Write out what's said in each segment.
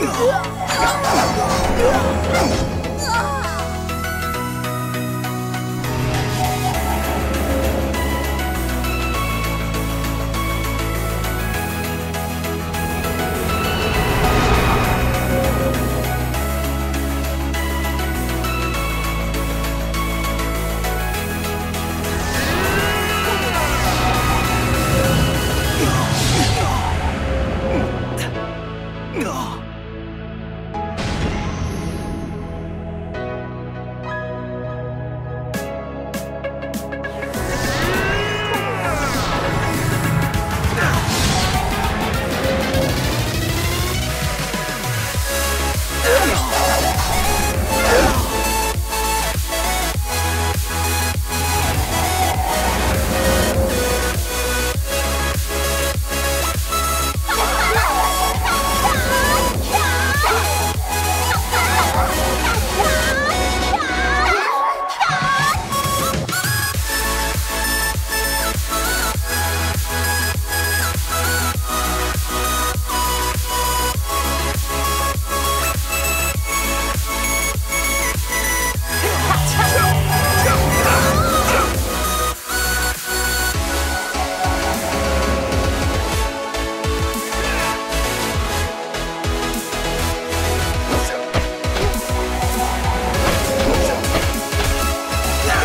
Ah!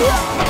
Yeah.